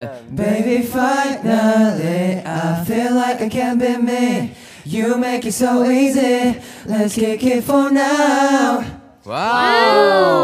Baby, finally, I feel like I can be me. You make it so easy. Let's kick it for now. wow